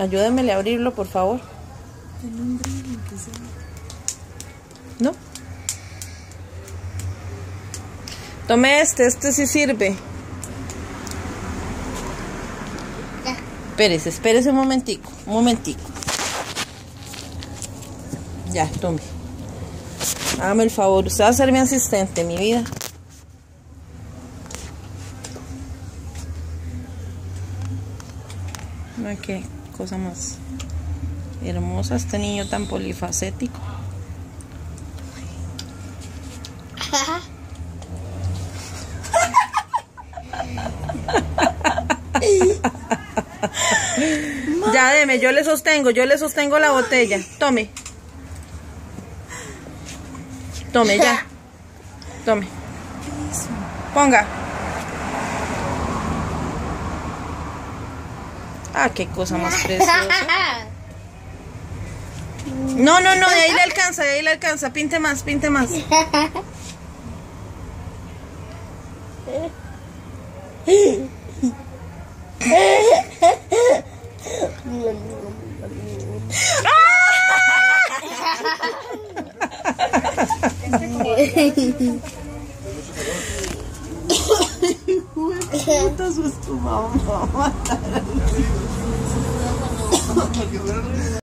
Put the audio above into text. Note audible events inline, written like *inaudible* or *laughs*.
Ayúdemele a abrirlo, por favor. ¿No? Tome este, este sí sirve. Ya. Espérese, espérese un momentico, un momentico. Ya, tome. Hágame el favor, usted va a ser mi asistente, mi vida. Ay, qué cosa más hermosa este niño tan polifacético. *laughs* Ya deme, yo le sostengo, yo le sostengo la botella. Tome. Tome, ya. Tome. Ponga. Ah, qué cosa más preciosa. No, no, no, de ahí le alcanza, de ahí le alcanza. Pinte más, pinte más. *laughs* Puta susto, mamá.